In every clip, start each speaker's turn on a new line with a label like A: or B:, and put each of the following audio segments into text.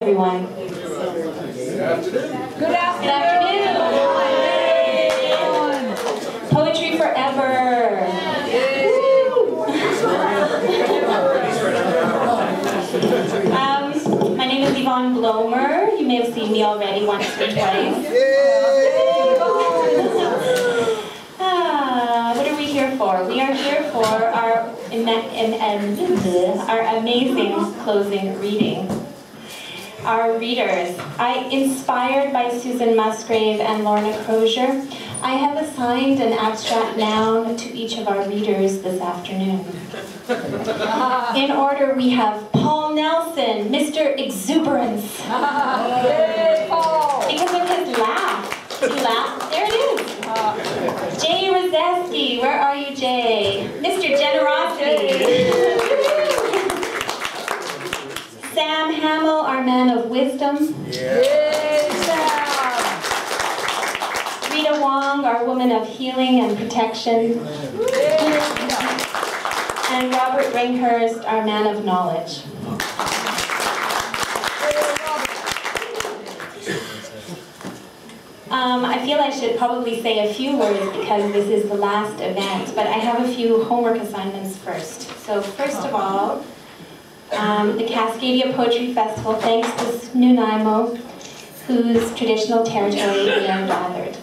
A: everyone.
B: Good afternoon.
A: Good afternoon. Poetry forever. um, my name is Yvonne Blomer. You may have seen me already once or twice. ah, what are we here for? We are here for our, our amazing closing reading our readers. I, inspired by Susan Musgrave and Lorna Crozier, I have assigned an abstract noun to each of our readers this afternoon. In order, we have Paul Nelson, Mr. Exuberance.
C: Yay, Paul!
A: Because of his laugh. You laugh? There it is. Jay Ruzesky, where are you, Jay? Mr. Generosity. Sam Hamill, our man of wisdom.
C: Yay, Sam!
A: Rita Wong, our woman of healing and protection.
C: Yay.
A: And Robert Bringhurst, our man of knowledge. Um, I feel I should probably say a few words because this is the last event, but I have a few homework assignments first. So first of all, um, the Cascadia Poetry Festival, thanks to Nanaimo, whose traditional territory we are gathered.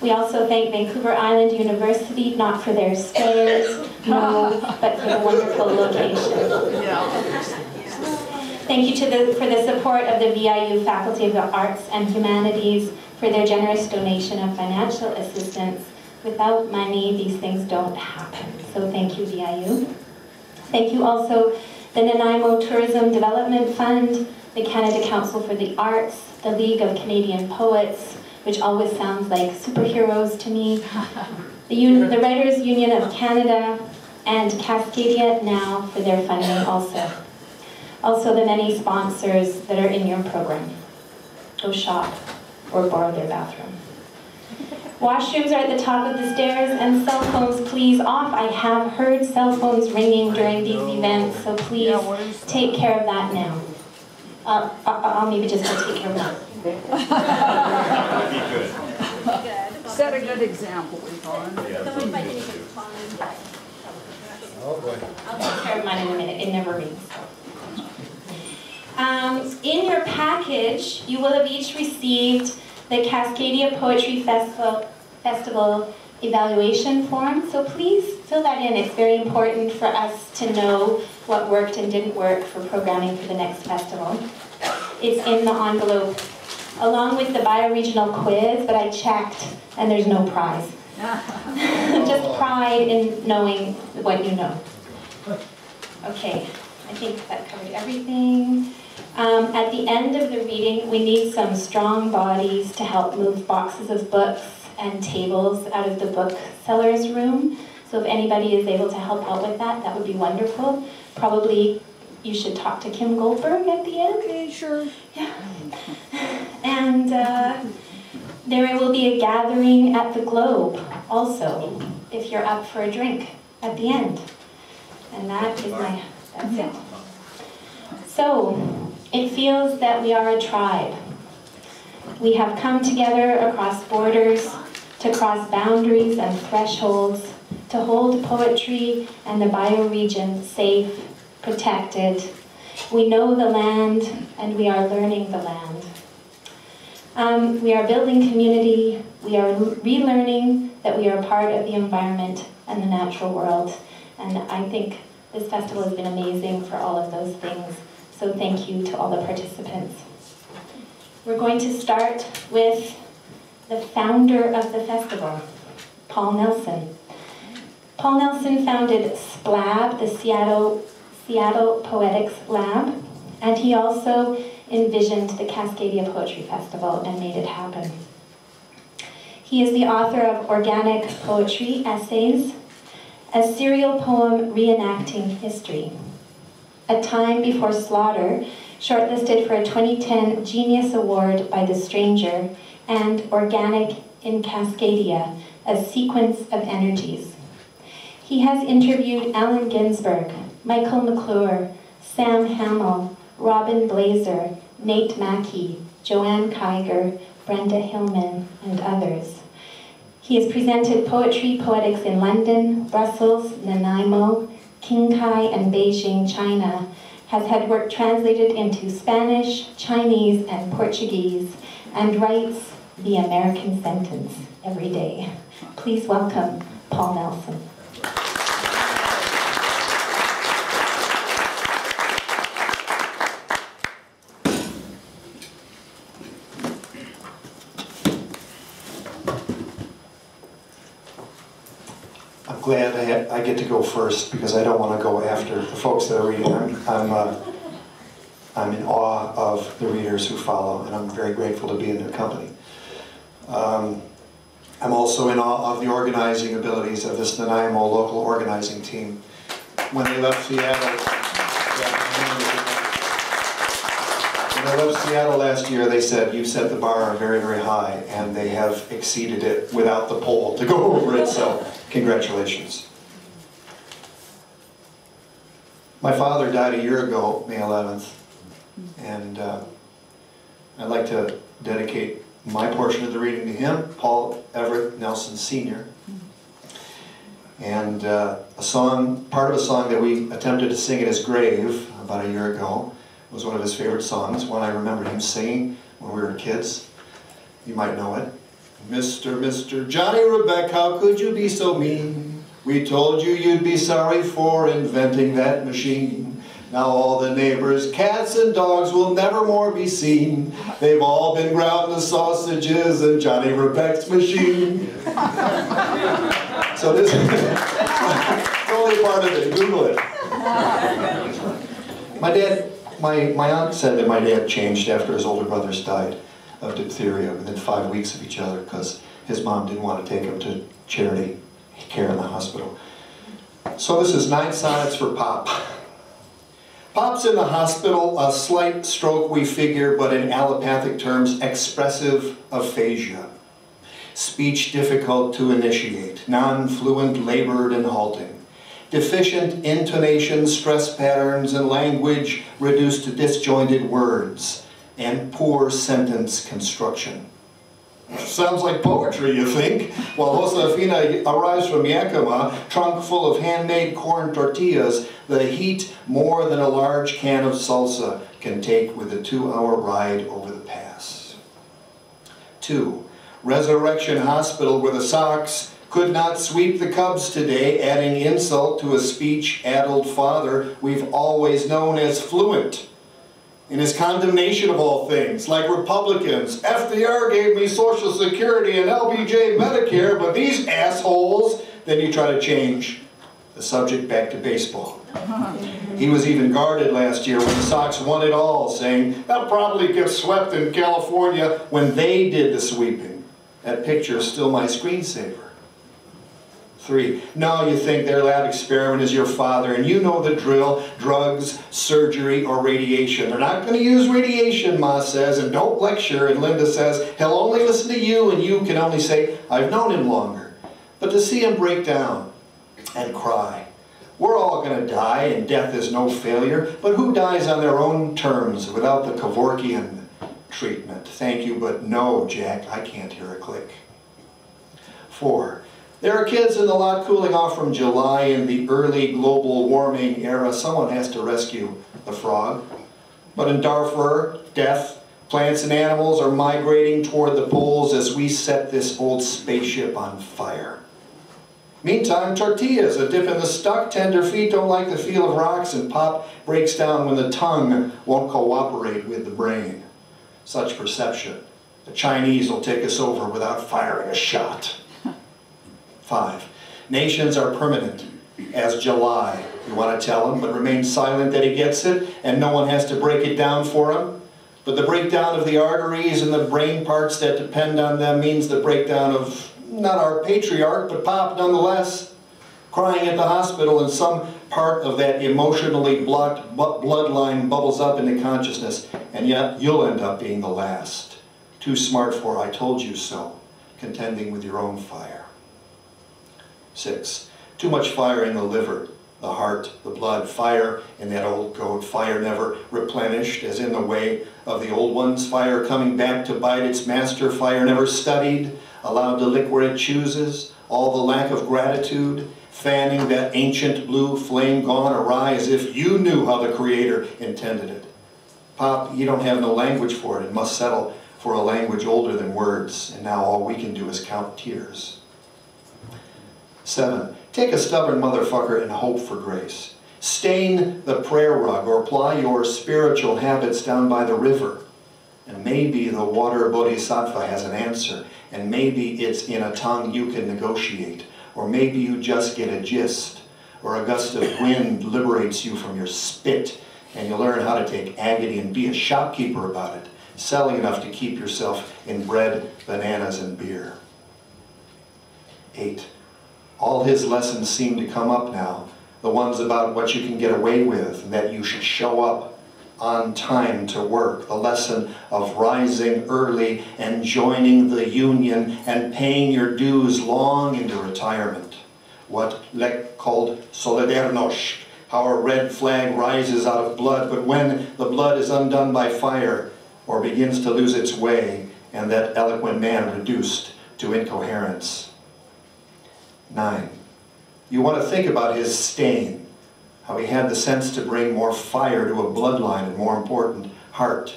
A: We also thank Vancouver Island University, not for their stairs, no, but for the wonderful location. Thank you to the, for the support of the VIU Faculty of the Arts and Humanities for their generous donation of financial assistance. Without money, these things don't happen. So thank you, VIU. Thank you also the Nanaimo Tourism Development Fund, the Canada Council for the Arts, the League of Canadian Poets, which always sounds like superheroes to me, the, Un the Writers Union of Canada, and Cascadia Now for their funding also. Also the many sponsors that are in your program. Go shop or borrow their bathroom. Washrooms are at the top of the stairs and cell phones please off. I have heard cell phones ringing during these events, so please take care of that now. Uh, I'll maybe just go take care of that.
C: Set a good example, Yvonne.
B: Oh, boy.
A: I'll take care of mine in a minute. It never rings. Um, in your package, you will have each received the Cascadia Poetry Festival, Festival evaluation form. So please fill that in. It's very important for us to know what worked and didn't work for programming for the next festival. It's in the envelope along with the bioregional quiz, but I checked and there's no prize. Just pride in knowing what you know. Okay, I think that covered everything. Um, at the end of the reading, we need some strong bodies to help move boxes of books and tables out of the bookseller's room. So if anybody is able to help out with that, that would be wonderful. Probably you should talk to Kim Goldberg at the end.
C: Okay, sure.
A: Yeah. And uh, there will be a gathering at the Globe also, if you're up for a drink at the end. And that is my, it. So, it feels that we are a tribe. We have come together across borders, to cross boundaries and thresholds, to hold poetry and the bioregion safe, protected. We know the land and we are learning the land. Um, we are building community, we are relearning that we are part of the environment and the natural world. And I think this festival has been amazing for all of those things. So thank you to all the participants. We're going to start with the founder of the festival, Paul Nelson. Paul Nelson founded SPLAB, the Seattle, Seattle Poetics Lab, and he also envisioned the Cascadia Poetry Festival and made it happen. He is the author of Organic Poetry Essays, a serial poem reenacting history. A Time Before Slaughter, shortlisted for a 2010 Genius Award by The Stranger, and Organic in Cascadia, a sequence of energies. He has interviewed Allen Ginsberg, Michael McClure, Sam Hamill, Robin Blaser, Nate Mackey, Joanne Kyger, Brenda Hillman, and others. He has presented poetry poetics in London, Brussels, Nanaimo, Qinghai, and Beijing, China, has had work translated into Spanish, Chinese, and Portuguese, and writes the American sentence every day. Please welcome Paul Nelson.
D: Glad I, I get to go first because I don't want to go after the folks that are reading. I'm, I'm, uh, I'm in awe of the readers who follow, and I'm very grateful to be in their company. Um, I'm also in awe of the organizing abilities of this Nanaimo local organizing team. When they left Seattle, they left Seattle last year, they said, you've set the bar very, very high, and they have exceeded it without the poll to go over it, so congratulations. My father died a year ago, May 11th, and uh, I'd like to dedicate my portion of the reading to him, Paul Everett Nelson Sr. And uh, a song, part of a song that we attempted to sing at his grave about a year ago was one of his favorite songs, one I remember him singing when we were kids. You might know it. Mr. Mr. Johnny Rebeck, how could you be so mean? We told you you'd be sorry for inventing that machine. Now all the neighbors' cats and dogs will never more be seen. They've all been ground to sausages in Johnny Rebeck's machine. so this is only part of it. Google it. My dad, my, my aunt said that my dad changed after his older brothers died of diphtheria within five weeks of each other because his mom didn't want to take him to charity care in the hospital. So this is nine sonnets for Pop. Pop's in the hospital, a slight stroke we figure, but in allopathic terms, expressive aphasia. Speech difficult to initiate, non-fluent, labored and halting. Deficient intonation, stress patterns, and language reduced to disjointed words, and poor sentence construction. Sounds like poetry, you think? While Josefina arrives from Yakima, trunk full of handmade corn tortillas, the heat more than a large can of salsa can take with a two-hour ride over the pass. Two, Resurrection Hospital where the Sox could not sweep the Cubs today, adding insult to a speech-addled father we've always known as fluent in his condemnation of all things, like Republicans. FDR gave me Social Security and LBJ Medicare, but these assholes, then you try to change the subject back to baseball. He was even guarded last year when the Sox won it all, saying, they'll probably get swept in California when they did the sweeping. That picture is still my screensaver. Three, no, you think their lab experiment is your father and you know the drill, drugs, surgery, or radiation. They're not going to use radiation, Ma says, and don't lecture, and Linda says, he'll only listen to you, and you can only say, I've known him longer. But to see him break down and cry, we're all going to die, and death is no failure, but who dies on their own terms without the Kevorkian treatment? Thank you, but no, Jack, I can't hear a click. Four, there are kids in the lot cooling off from July in the early global warming era. Someone has to rescue the frog. But in Darfur, death, plants and animals are migrating toward the poles as we set this old spaceship on fire. Meantime, tortillas, a dip in the stuck, tender feet don't like the feel of rocks, and pop breaks down when the tongue won't cooperate with the brain. Such perception. The Chinese will take us over without firing a shot. Five, nations are permanent as July. You want to tell him, but remain silent that he gets it, and no one has to break it down for him. But the breakdown of the arteries and the brain parts that depend on them means the breakdown of not our patriarch, but Pop nonetheless. Crying at the hospital, and some part of that emotionally blocked bloodline bubbles up into consciousness, and yet you'll end up being the last. Too smart for I told you so, contending with your own fire. Six, too much fire in the liver. the heart, the blood, fire in that old code, fire never replenished, as in the way of the old ones, fire coming back to bite its master, fire never studied, allowed to lick where it chooses, all the lack of gratitude, fanning that ancient blue flame gone awry as if you knew how the Creator intended it. Pop, you don't have no language for it. It must settle for a language older than words, and now all we can do is count tears. Seven, take a stubborn motherfucker and hope for grace. Stain the prayer rug or ply your spiritual habits down by the river. And maybe the water bodhisattva has an answer, and maybe it's in a tongue you can negotiate, or maybe you just get a gist, or a gust of wind liberates you from your spit, and you learn how to take agony and be a shopkeeper about it, selling enough to keep yourself in bread, bananas, and beer. Eight. All his lessons seem to come up now, the ones about what you can get away with, that you should show up on time to work, the lesson of rising early and joining the union and paying your dues long into retirement. What Lech called Solidarność, how a red flag rises out of blood, but when the blood is undone by fire or begins to lose its way, and that eloquent man reduced to incoherence. Nine, you want to think about his stain, how he had the sense to bring more fire to a bloodline and more important, heart.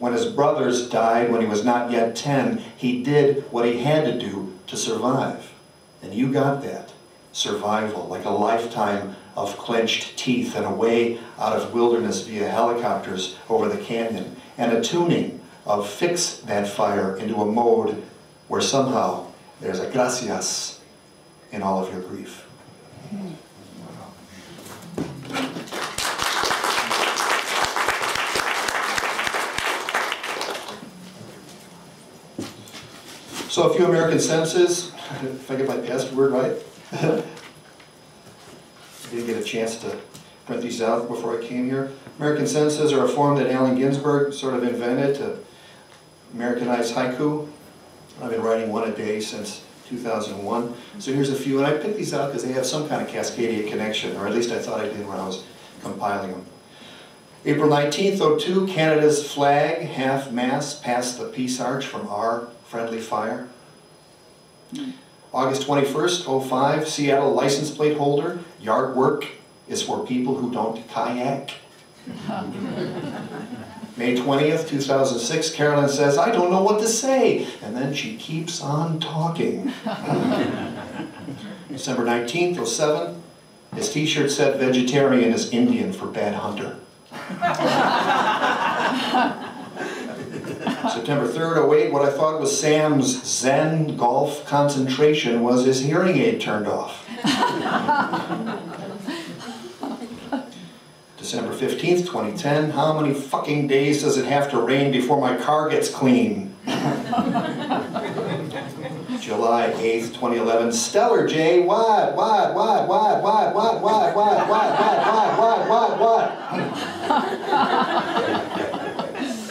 D: When his brothers died when he was not yet 10, he did what he had to do to survive. And you got that. Survival, like a lifetime of clenched teeth and a way out of wilderness via helicopters over the canyon, and a tuning of fix that fire into a mode where somehow there's a gracias in all of your grief. So a few American sentences, if I get my password right. I didn't get a chance to print these out before I came here. American sentences are a form that Allen Ginsberg sort of invented to Americanize haiku. I've been writing one a day since 2001. So here's a few, and I picked these out because they have some kind of Cascadia connection, or at least I thought I did when I was compiling them. April 19th, 02, Canada's flag, half-mast, past the Peace Arch from our friendly fire. August 21st, 05, Seattle license plate holder, yard work is for people who don't kayak. May 20th, 2006, Carolyn says, I don't know what to say. And then she keeps on talking. December 19th, 07, his t-shirt said, vegetarian is Indian for bad hunter. September 3rd, 08, what I thought was Sam's Zen golf concentration was his hearing aid turned off. December 15th, 2010, how many fucking days does it have to rain before my car gets clean? July 8th, 2011, Stellar J, what, what, what, what, what, what, what, what, what, what, what, what, what, what?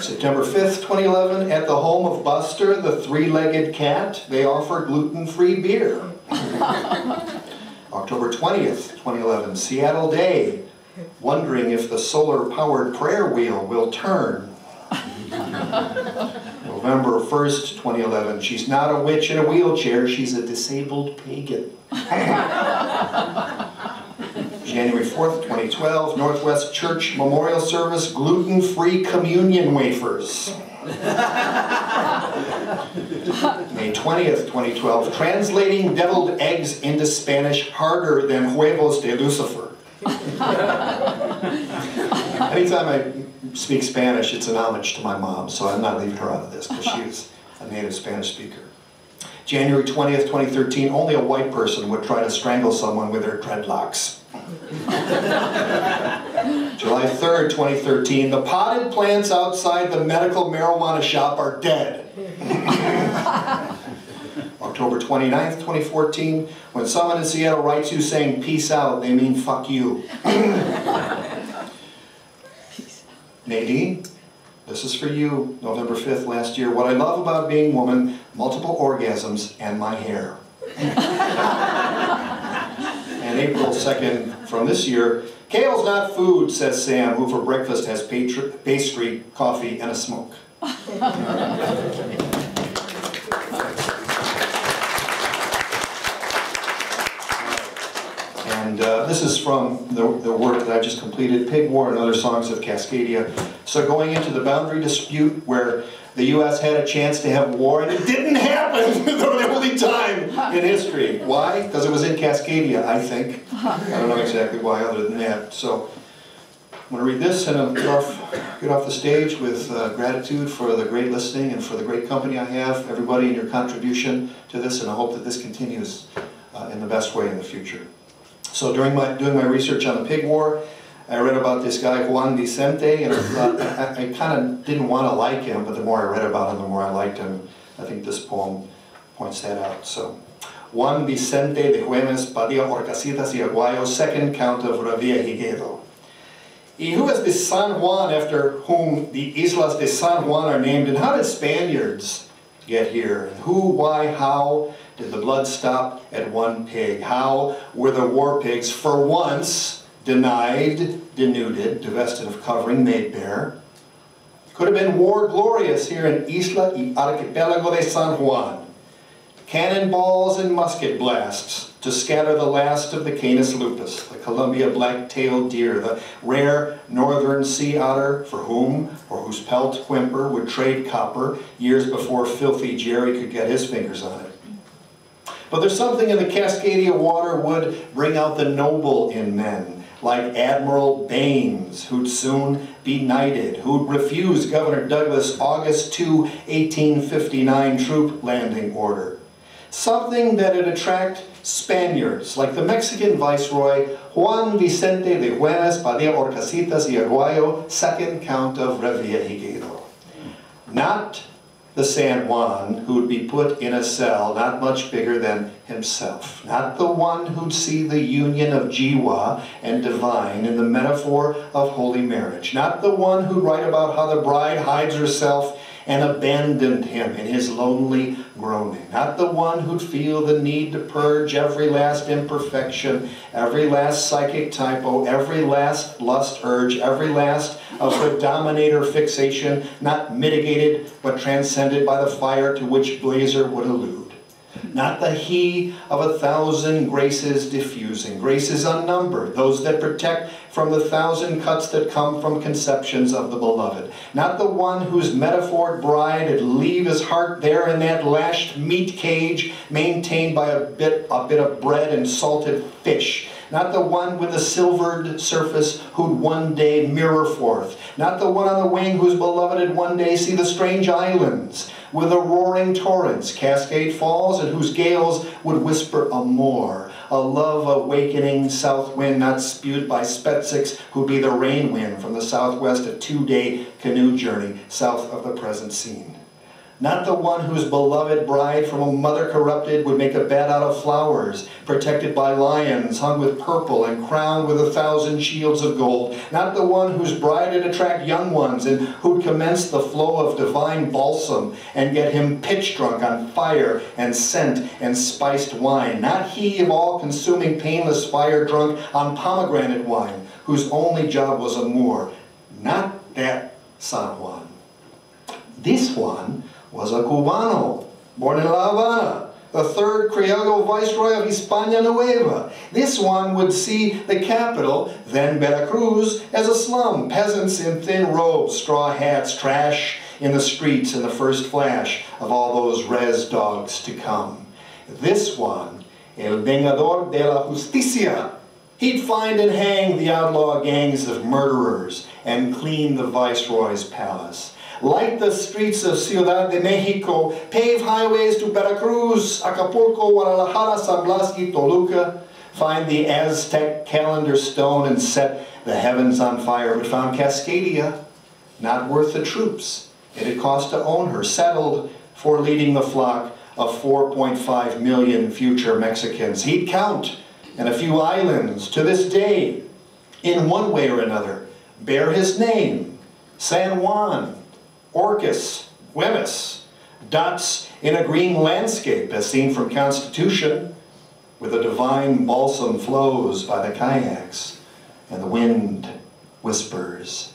D: September 5th, 2011, at the home of Buster, the three-legged cat, they offer gluten-free beer. October 20th, 2011, Seattle Day, wondering if the solar-powered prayer wheel will turn. November 1st, 2011, she's not a witch in a wheelchair, she's a disabled pagan. January 4th, 2012, Northwest Church Memorial Service, gluten-free communion wafers. May 20th, 2012, translating deviled eggs into Spanish harder than huevos de Lucifer. Anytime I speak Spanish, it's an homage to my mom, so I'm not leaving her out of this, because she is a native Spanish speaker. January 20th, 2013, only a white person would try to strangle someone with their dreadlocks. July 3rd, 2013, the potted plants outside the medical marijuana shop are dead. October 29th, 2014, when someone in Seattle writes you saying peace out, they mean fuck you. Nadine, this is for you, November 5th last year. What I love about being woman, multiple orgasms and my hair. and April 2nd, from this year. Kale's not food, says Sam, who for breakfast has pastry, coffee, and a smoke. And uh, this is from the, the work that I just completed, Pig War and Other Songs of Cascadia. So going into the boundary dispute where the U.S. had a chance to have war, and it didn't happen for the only time in history. Why? Because it was in Cascadia, I think. I don't know exactly why other than that. So I'm going to read this and I'll get off, get off the stage with uh, gratitude for the great listening and for the great company I have, everybody and your contribution to this, and I hope that this continues uh, in the best way in the future. So during my doing my research on the pig war, I read about this guy Juan Vicente, and I, I, I kind of didn't want to like him, but the more I read about him, the more I liked him. I think this poem points that out. So, Juan Vicente de Güemes Padilla Orcasitas y Aguayo, second count of Revillagigedo. Y who is this San Juan after whom the Islas de San Juan are named, and how did Spaniards get here? Who, why, how? Did the blood stop at one pig? How were the war pigs for once denied, denuded, divested of covering, made bare? Could have been war glorious here in Isla y Archipelago de San Juan. Cannonballs and musket blasts to scatter the last of the Canis lupus, the Columbia black-tailed deer, the rare northern sea otter for whom or whose pelt whimper would trade copper years before filthy Jerry could get his fingers on it. But there's something in the Cascadia water would bring out the noble in men, like Admiral Baynes, who'd soon be knighted, who'd refuse Governor Douglas' August 2, 1859 troop landing order. Something that'd attract Spaniards, like the Mexican Viceroy Juan Vicente de Güemes Padilla Orcasitas y Aguayo, second Count of Revillagigedo. Not the San Juan who'd be put in a cell not much bigger than himself. Not the one who'd see the union of jiwa and divine in the metaphor of holy marriage. Not the one who'd write about how the bride hides herself and abandoned him in his lonely groaning. Not the one who'd feel the need to purge every last imperfection, every last psychic typo, every last lust urge, every last of the dominator fixation, not mitigated but transcended by the fire to which Blaser would allude not the he of a thousand graces diffusing, graces unnumbered, those that protect from the thousand cuts that come from conceptions of the beloved. Not the one whose metaphored bride would leave his heart there in that lashed meat cage maintained by a bit, a bit of bread and salted fish. Not the one with the silvered surface who'd one day mirror forth, not the one on the wing whose beloved would one day see the strange islands with the roaring torrents, cascade falls, and whose gales would whisper a moor, a love awakening south wind not spewed by Spetzics, who'd be the rain wind from the southwest, a two-day canoe journey south of the present scene. Not the one whose beloved bride from a mother corrupted would make a bed out of flowers, protected by lions, hung with purple and crowned with a thousand shields of gold. Not the one whose bride would attract young ones and who'd commence the flow of divine balsam and get him pitch drunk on fire and scent and spiced wine. Not he of all consuming painless fire drunk on pomegranate wine, whose only job was a amour. Not that San Juan. This one was a Cubano, born in La Habana, the third Criollo Viceroy of Hispania Nueva. This one would see the capital, then Veracruz, as a slum, peasants in thin robes, straw hats, trash in the streets in the first flash of all those res dogs to come. This one, El Vengador de la Justicia, he'd find and hang the outlaw gangs of murderers and clean the Viceroy's palace light the streets of Ciudad de Mexico, pave highways to Veracruz, Acapulco, Guadalajara, San Blas, y Toluca, find the Aztec calendar stone and set the heavens on fire, but found Cascadia not worth the troops. It had cost to own her, settled for leading the flock of 4.5 million future Mexicans. He'd count, and a few islands to this day, in one way or another, bear his name, San Juan, Orcas, Güemes, dots in a green landscape as seen from Constitution. where the divine balsam flows by the kayaks, and the wind whispers